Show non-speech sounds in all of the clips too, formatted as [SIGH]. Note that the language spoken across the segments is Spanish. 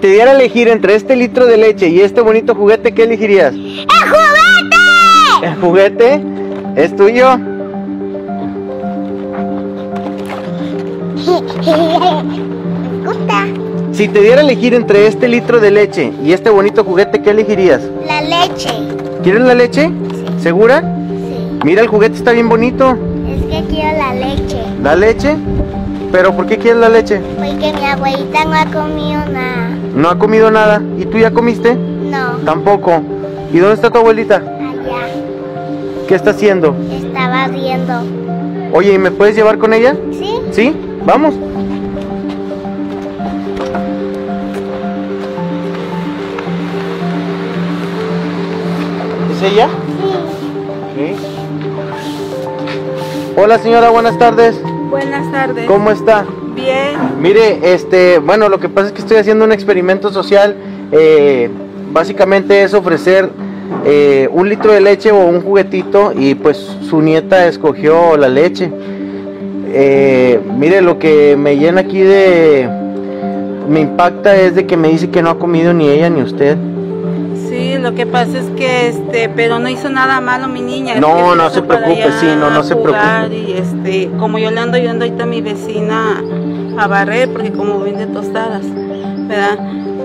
te diera a elegir entre este litro de leche y este bonito juguete, ¿qué elegirías? ¡El juguete! ¿El juguete es tuyo? ¿Me [LAUGHS] gusta? Si te diera a elegir entre este litro de leche y este bonito juguete, ¿qué elegirías? La leche. ¿Quieres la leche? ¿Segura? Sí. Mira, el juguete está bien bonito. Es que quiero la leche. ¿La leche? ¿Pero por qué quieres la leche? Porque mi abuelita no ha comido nada. No ha comido nada. ¿Y tú ya comiste? No. Tampoco. ¿Y dónde está tu abuelita? Allá. ¿Qué está haciendo? Estaba viendo. Oye, ¿y me puedes llevar con ella? ¿Sí? ¿Sí? Vamos. ¿Es ella? Sí. Hola señora, buenas tardes. Buenas tardes. ¿Cómo está? Mire, este, bueno, lo que pasa es que estoy haciendo un experimento social. eh, básicamente es ofrecer eh, un litro de leche o un juguetito y pues su nieta escogió la leche. Eh, mire, lo que me llena aquí de... Me impacta es de que me dice que no ha comido ni ella ni usted. Sí, lo que pasa es que este, pero no hizo nada malo mi niña. No, no se preocupe, sí, no, no se preocupe. Y este, como yo le ando ayudando ahorita a mi vecina a barrer, porque como vende tostadas, ¿verdad?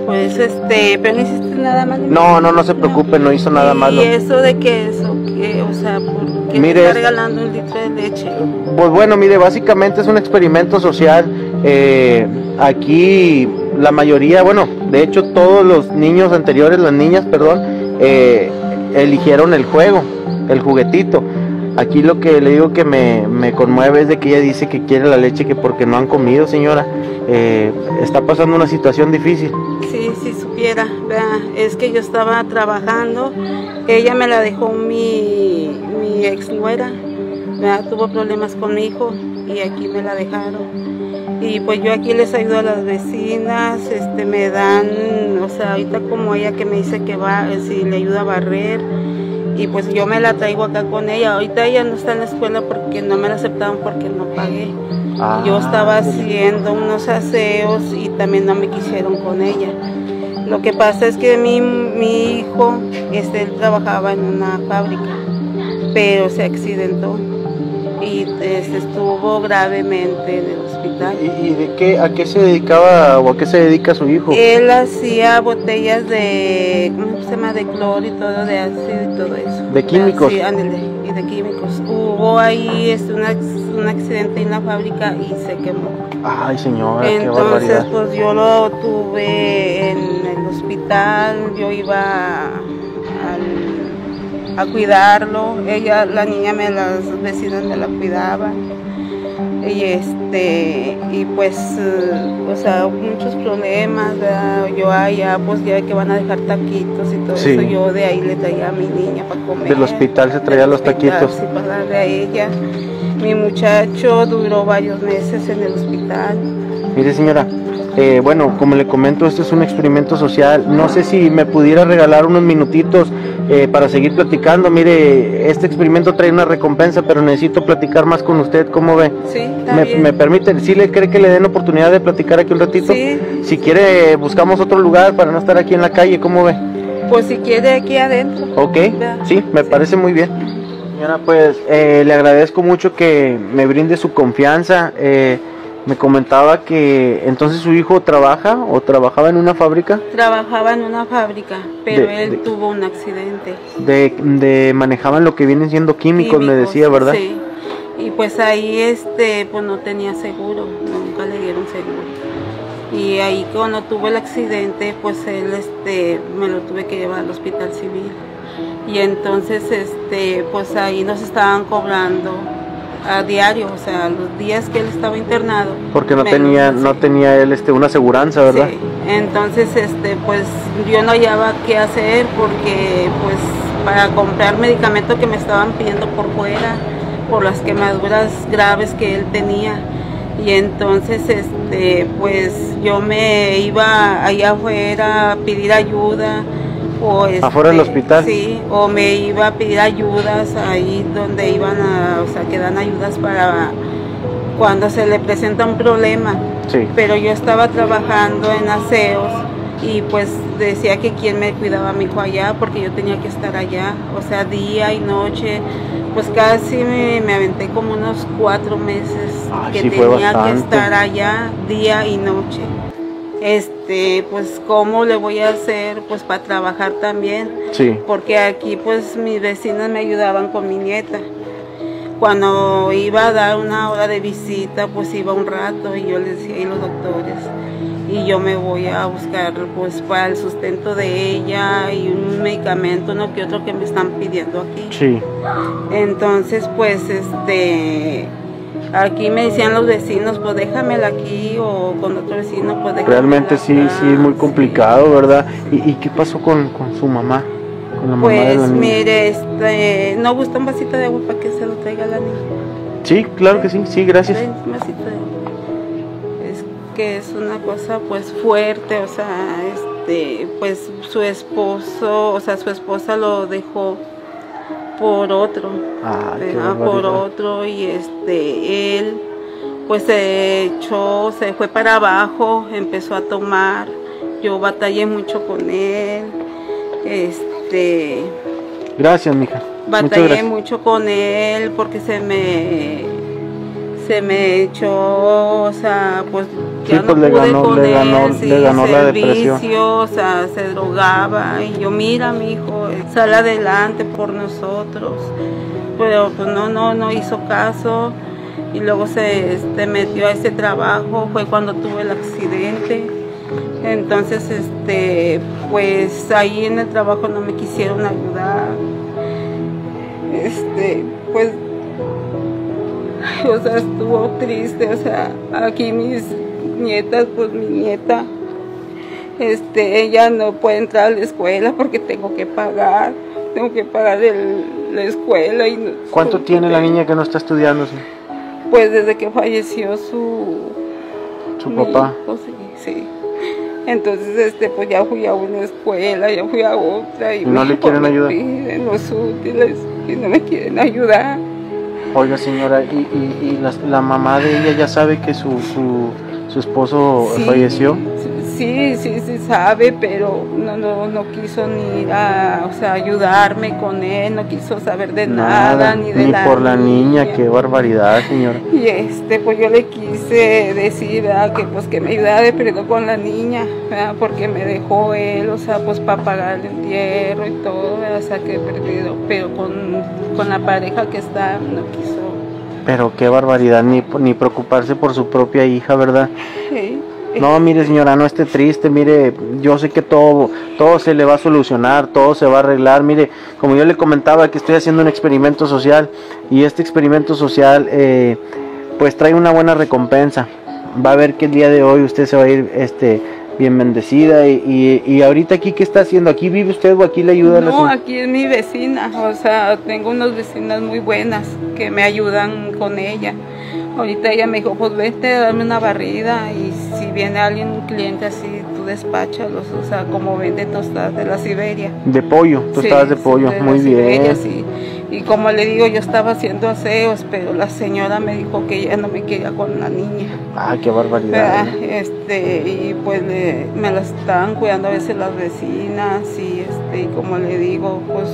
Pues este, pero no hiciste nada malo. No, no, no se preocupe, no hizo nada y malo. eso de que eso, que, o sea, ¿por qué Mire, está es- regalando un litro de leche? Pues bueno, mire, básicamente es un experimento social. eh, aquí la mayoría, bueno, de hecho todos los niños anteriores, las niñas, perdón, eh, eligieron el juego, el juguetito. Aquí lo que le digo que me, me conmueve es de que ella dice que quiere la leche que porque no han comido, señora. Eh, está pasando una situación difícil. Sí, si supiera, es que yo estaba trabajando, ella me la dejó mi, mi ex nuera, tuvo problemas con mi hijo y aquí me la dejaron. Y pues yo aquí les ayudo a las vecinas, este, me dan, o sea, ahorita como ella que me dice que va, si le ayuda a barrer, y pues yo me la traigo acá con ella. Ahorita ella no está en la escuela porque no me la aceptaban porque no pagué. Yo estaba haciendo unos aseos y también no me quisieron con ella. Lo que pasa es que mi, mi hijo, este, él trabajaba en una fábrica, pero se accidentó y este, estuvo gravemente en el hospital. ¿Y, y de qué, a qué se dedicaba o a qué se dedica su hijo? Él hacía botellas de, ¿cómo se llama? De cloro y todo, de ácido y todo eso. ¿De químicos? Sí, ándale, y de químicos. Hubo ahí este, un, un accidente en la fábrica y se quemó. Ay, señora, qué Entonces, barbaridad. pues yo lo tuve en el hospital, yo iba a cuidarlo, ella, la niña, me las vecinas me la cuidaban. Y este, y pues, eh, o sea, muchos problemas, ¿verdad? Yo allá, pues ya que van a dejar taquitos y todo Sí. eso, yo de ahí le traía a mi niña para comer. Del hospital se traía los hospital, taquitos. Sí, para darle a ella. Mi muchacho duró varios meses en el hospital. Mire señora, eh, bueno, como le comento, esto es un experimento social. No sé si me pudiera regalar unos minutitos eh, para seguir platicando. Mire, este experimento trae una recompensa, pero necesito platicar más con usted. ¿Cómo ve? Sí, está ¿Me, bien. me permite? ¿Sí le cree que le den oportunidad de platicar aquí un ratito? Sí. Si quiere, buscamos otro lugar para no estar aquí en la calle. ¿Cómo ve? Pues si quiere aquí adentro. ¿Ok? Sí, me Sí. parece muy bien. Señora, pues eh, le agradezco mucho que me brinde su confianza. Eh, me comentaba que entonces su hijo trabaja o trabajaba en una fábrica Trabajaba en una fábrica, pero De- él de- tuvo un accidente. de, de manejaban lo que vienen siendo químicos, me Químicos, decía, ¿verdad? Sí. Y pues ahí este, pues no tenía seguro, nunca le dieron seguro. Y ahí cuando tuvo el accidente, pues él este, me lo tuve que llevar al hospital civil. Y entonces este, pues ahí nos estaban cobrando a diario, o sea, los días que él estaba internado. Porque no tenía, no tenía él este una aseguranza, ¿verdad? Sí, entonces este pues yo no hallaba qué hacer porque pues para comprar medicamento que me estaban pidiendo por fuera por las quemaduras graves que él tenía y entonces este pues yo me iba allá afuera a pedir ayuda o ¿Afuera del este, hospital? sí o me iba a pedir ayudas ahí donde iban a o sea que dan ayudas para cuando se le presenta un problema Sí. pero yo estaba trabajando en aseos y pues decía que quién me cuidaba a mi hijo allá porque yo tenía que estar allá, o sea, día y noche, pues casi me, me aventé como unos cuatro meses Ay, que sí tenía que estar allá día y noche. Este, pues cómo le voy a hacer pues para trabajar también, Sí. porque aquí pues mis vecinas me ayudaban con mi nieta. Cuando iba a dar una hora de visita, pues iba un rato y yo les decía, y los doctores, y yo me voy a buscar pues para el sustento de ella y un medicamento, uno que otro que me están pidiendo aquí. Sí. Entonces, pues, este, aquí me decían los vecinos, pues déjamela aquí o con otro vecino, pues déjamela Realmente sí, acá, sí es muy sí. complicado, ¿verdad? ¿Y, y qué pasó con, con su mamá? Con la mamá de la Pues niña. mire, este, ¿no gusta un vasito de agua para que se lo traiga la niña? Sí, claro que sí, sí, gracias. Un vasito de agua. Es que es una cosa pues fuerte, o sea, este, pues su esposo, o sea, su esposa lo dejó por otro. Ah, por otro y este él pues se echó, se fue para abajo, empezó a tomar, yo batallé mucho con él, este Gracias, mija. Batallé gracias. mucho con él porque se me se me echó, o sea, pues ya Sí, pues, no le pude ganó- con le él, ganó- sí, le ganó la depresión. servicio, o sea, se drogaba y yo, mira, mi hijo, sale adelante por nosotros, pero pues no, no, no hizo caso y luego se este, metió a ese trabajo, fue cuando tuve el accidente. Entonces, este, pues ahí en el trabajo no me quisieron ayudar. Este, pues, [LAUGHS] o sea, estuvo triste, o sea, aquí mis nietas, pues mi nieta, este, ella no puede entrar a la escuela porque tengo que pagar, tengo que pagar el- la escuela y no- ¿Cuánto tiene la niña que no está estudiando? Pues desde que falleció su Su papá. hijo, sí, sí. Entonces, este, pues ya fui a una escuela, ya fui a otra. Y ¿Y no le quieren ayudar? piden los útiles y no me quieren ayudar. Oiga, señora, ¿y, y, y la, la mamá de ella ya sabe que su, su, su esposo Sí, falleció? Sí, sí, sí sabe, pero no, no, no quiso ni ir a, o sea, ayudarme con él, no quiso saber de nada, ni de la por la niña, qué barbaridad, señora. Y este, pues yo le quise decir, ¿verdad? Que pues que me ayudara de perdido con la niña, ¿verdad? Porque me dejó él, o sea, pues para pagar el entierro y todo, ¿verdad? O sea, que he perdido, pero con, con la pareja que está, no quiso. Pero qué barbaridad, ni, ni preocuparse por su propia hija, ¿verdad? Sí. No, [LAUGHS] mire señora, no esté triste, mire, yo sé que todo, todo se le va a solucionar, todo se va a arreglar, mire, como yo le comentaba que estoy haciendo un experimento social y este experimento social eh, pues trae una buena recompensa. Va a ver que el día de hoy usted se va a ir este bien bendecida y, y, y ahorita aquí qué está haciendo, aquí vive usted o aquí le ayuda a la No, señora? aquí es mi vecina, o sea, tengo unas vecinas muy buenas que me ayudan con ella. Ahorita ella me dijo, pues vete, dame una barrida y si viene alguien, un cliente así, tú despáchalos, o sea, como vende tostadas de la Siberia. De pollo, Sí, estabas de pollo, de muy bien. Siberia, sí. Y como le digo, yo estaba haciendo aseos, pero la señora me dijo que ella no me quería con la niña. Ah, qué barbaridad. ¿verdad? Este, y pues le- me la estaban cuidando a veces las vecinas y este, y como le digo, pues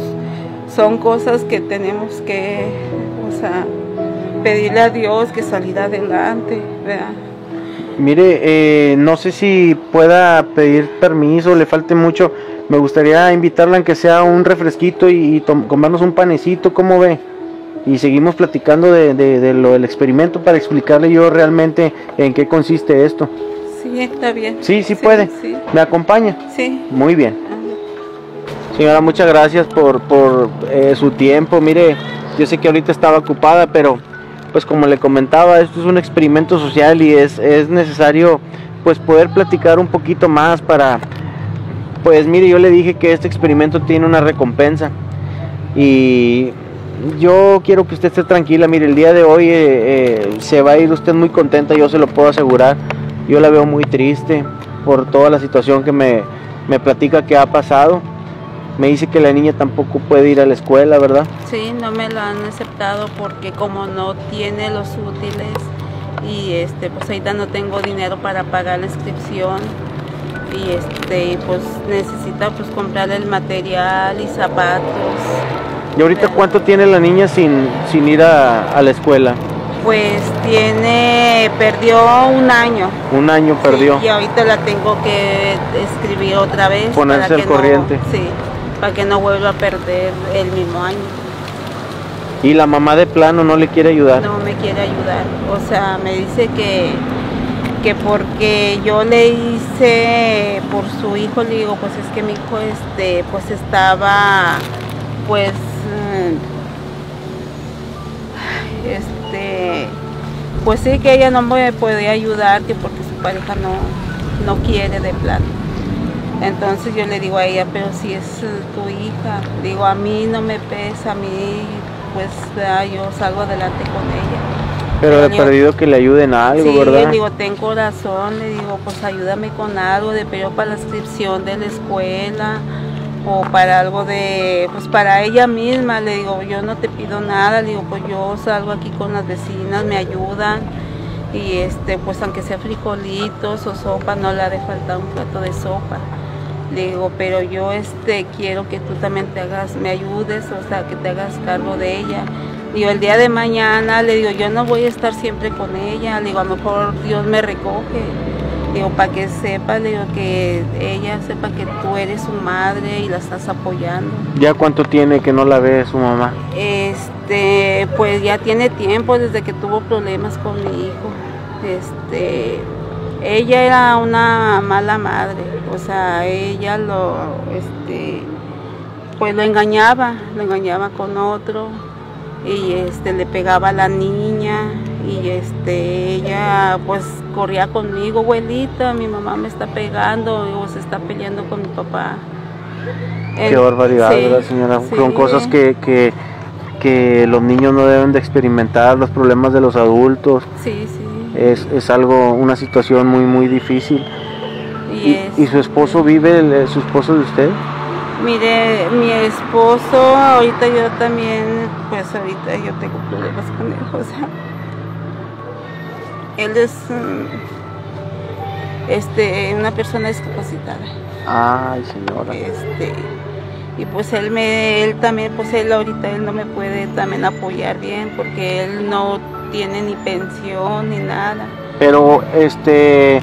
son cosas que tenemos que, o sea, pedirle a Dios que salir adelante, ¿verdad? Mire, eh, no sé si pueda pedir permiso, le falte mucho. Me gustaría invitarla aunque sea un refresquito y, y comernos un panecito, ¿cómo ve? Y seguimos platicando de, de- de lo del experimento para explicarle yo realmente en qué consiste esto. Sí, está bien. Sí, sí puede. Sí, ¿Me acompaña? sí. Muy bien. Señora, muchas gracias por, por eh, su tiempo. Mire, yo sé que ahorita estaba ocupada, pero pues como le comentaba, esto es un experimento social y es, es necesario pues poder platicar un poquito más para, pues mire, yo le dije que este experimento tiene una recompensa y yo quiero que usted esté tranquila. Mire, el día de hoy eh, eh, se va a ir usted muy contenta, yo se lo puedo asegurar. Yo la veo muy triste por toda la situación que me, me platica que ha pasado. Me dice que la niña tampoco puede ir a la escuela, ¿verdad? Sí, no me lo han aceptado porque como no tiene los útiles y este pues ahorita no tengo dinero para pagar la inscripción. Y este pues necesita pues comprar el material y zapatos. ¿Y ahorita cuánto tiene la niña sin, sin ir a, a la escuela? Pues tiene, perdió un año. Un año perdió. Sí, y ahorita la tengo que escribir otra vez. Ponerse al que corriente. No, sí, para que no vuelva a perder el mismo año. ¿Y la mamá de plano no le quiere ayudar? No me quiere ayudar. O sea, me dice que, que porque yo le hice por su hijo, le digo, pues es que mi hijo este, pues estaba, pues, mm, este, pues sí que ella no me puede ayudar, que porque su pareja no, no quiere de plano. Entonces yo le digo a ella, pero si es tu hija, digo, a mí no me pesa, a mí pues ya, yo salgo adelante con ella. Pero he digo, perdido que le ayuden a algo, sí, ¿verdad? le digo, ten corazón, le digo, pues ayúdame con algo, de pero para la inscripción de la escuela o para algo de, pues para ella misma, le digo, yo no te pido nada, le digo, pues yo salgo aquí con las vecinas, me ayudan y este, pues aunque sea frijolitos o sopa, no le ha de faltar un plato de sopa. Le digo, pero yo este quiero que tú también te hagas, me ayudes, o sea, que te hagas cargo de ella. Digo, el día de mañana, le digo, yo no voy a estar siempre con ella, le digo, a lo mejor Dios me recoge. Digo, para que sepa, le digo, que ella sepa que tú eres su madre y la estás apoyando. ¿Ya cuánto tiene que no la ve su mamá? Este, pues ya tiene tiempo desde que tuvo problemas con mi hijo. Este, ella era una mala madre, o sea, ella lo, este, pues lo engañaba, lo engañaba con otro y este le pegaba a la niña y este ella pues corría conmigo, abuelita, mi mamá me está pegando o se está peleando con mi papá. Qué En- barbaridad, sí, ¿verdad, señora? sí. Son cosas que, que, que los niños no deben de experimentar, los problemas de los adultos. Sí, sí. Es, es algo, una situación muy, muy difícil. Y, ¿Y, es- y su esposo vive, el- su esposo de usted? Mire, mi esposo, ahorita yo también, pues ahorita yo tengo problemas con él, o sea, él es mm, este, una persona discapacitada, Ay, señora. este, y pues él me, él también, pues él ahorita él no me puede también apoyar bien porque él no tiene ni pensión ni nada. Pero, este,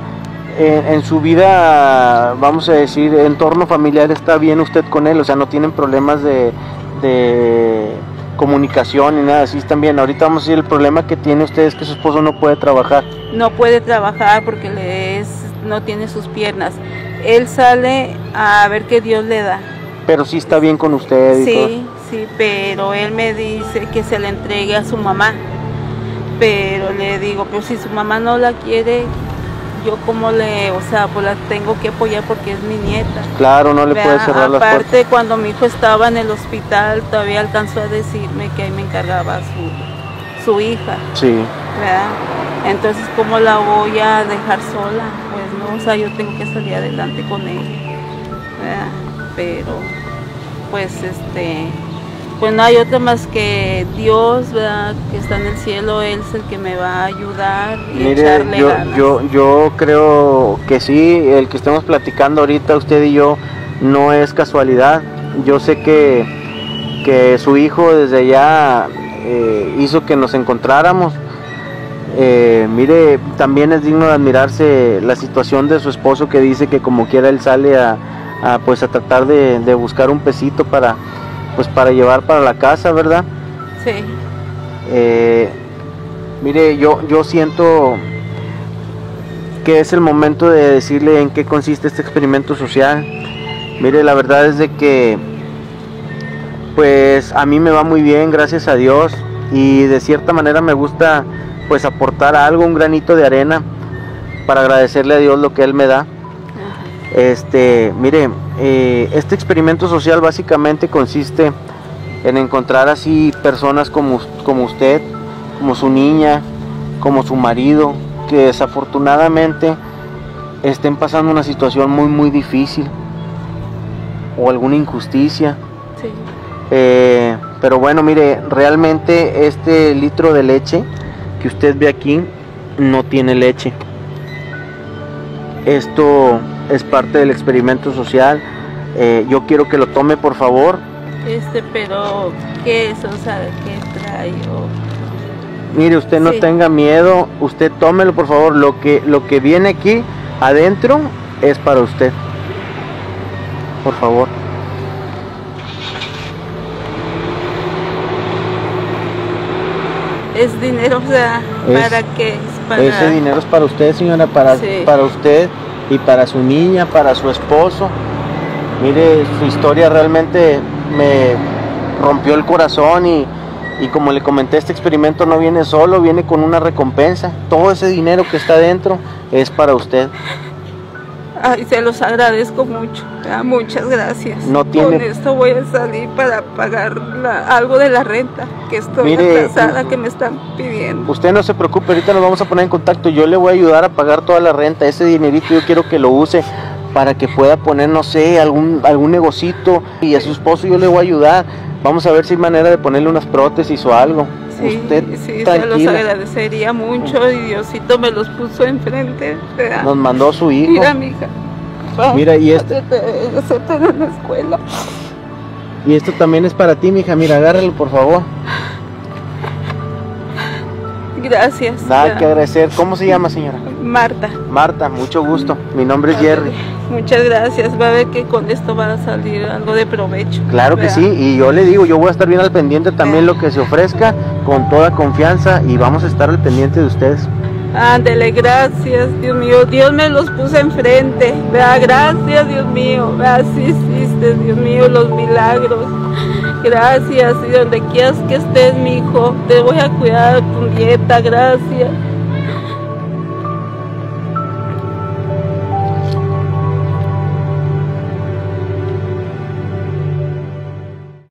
en, en su vida, vamos a decir, entorno familiar, ¿está bien usted con él? O sea, no tienen problemas de, de comunicación ni nada así, están bien. Ahorita vamos a decir, el problema que tiene usted es que su esposo no puede trabajar. no puede trabajar porque le es, no tiene sus piernas. Él sale a ver qué Dios le da. Pero sí está bien con usted y todo. Sí, sí, pero él me dice que se la entregue a su mamá. Pero le digo, pues si su mamá no la quiere, yo como le, o sea, pues la tengo que apoyar porque es mi nieta. Claro, no le puede ¿verdad? cerrar las puertas. Aparte, cuando mi hijo estaba en el hospital, todavía alcanzó a decirme que ahí me encargaba su, su hija. Sí. ¿verdad? Entonces, ¿cómo la voy a dejar sola? Pues no, o sea, yo tengo que salir adelante con ella, ¿verdad? Pero, pues, este, pues no hay otra más que Dios, ¿verdad? Que está en el cielo, Él es el que me va a ayudar y Mire, echarle yo, ganas. yo, yo creo que sí, el que estemos platicando ahorita usted y yo no es casualidad. Yo sé que, que su hijo desde allá eh, hizo que nos encontráramos. Eh, mire, también es digno de admirarse la situación de su esposo que dice que como quiera él sale a, a, pues a tratar de, de buscar un pesito para pues para llevar para la casa, ¿verdad? Sí, Eh, mire, yo, yo siento que es el momento de decirle en qué consiste este experimento social. Mire, la verdad es de que pues a mí me va muy bien, gracias a Dios, y de cierta manera me gusta pues aportar algo, un granito de arena para agradecerle a Dios lo que Él me da. Este, mire, eh, este experimento social básicamente consiste en encontrar así personas como, como usted, como su niña, como su marido, que desafortunadamente estén pasando una situación muy muy difícil o alguna injusticia. sí, Eh, pero bueno, mire, realmente este litro de leche que usted ve aquí no tiene leche. Esto es parte del experimento social. Eh, yo quiero que lo tome, por favor. Este, pero, ¿qué es? O sea, ¿qué trae? O- Mire, usted no Sí. tenga miedo, usted tómelo, por favor. Lo que, lo que viene aquí adentro es para usted. Por favor. Es dinero, o sea, Es- ¿para qué? Es para... Ese dinero es para usted, señora, para, Sí. para usted y para su niña, para su esposo. Mire, su historia realmente me rompió el corazón y, y como le comenté, este experimento no viene solo, viene con una recompensa. Todo ese dinero que está dentro es para usted. Ay, se los agradezco mucho. ¿verdad? Muchas gracias. No tiene- Con esto voy a salir para pagar la- algo de la renta que estoy Mire, atrasada que me están pidiendo. Usted no se preocupe, ahorita nos vamos a poner en contacto. Yo le voy a ayudar a pagar toda la renta. Ese dinerito yo quiero que lo use para que pueda poner, no sé, algún, algún negocito. Y a su esposo yo le voy a ayudar. Vamos a ver si hay manera de ponerle unas prótesis o algo. Sí, Usted sí, se los agradecería mucho y Diosito me los puso enfrente. ¿verdad? Nos mandó su hijo. Mira, mija. Vamos, Mira, y este- sé en la escuela. Y esto también es para ti, mija. Mira, agárralo, por favor. Gracias. Nada que agradecer. ¿Cómo se llama, señora? Marta. Marta, mucho gusto. Mi nombre es Jerry. Muchas gracias. Va a ver que con esto va a salir algo de provecho. Claro que sí, y yo le digo, yo voy a estar bien al pendiente también lo que se ofrezca, con toda confianza, y vamos a estar al pendiente de ustedes. Ándele, gracias, Dios mío. Dios me los puso enfrente. Vea, gracias, Dios mío. Vea, sí hiciste, Dios mío, los milagros. Gracias, y donde quieras que estés, mi hijo, te voy a cuidar tu dieta. Gracias.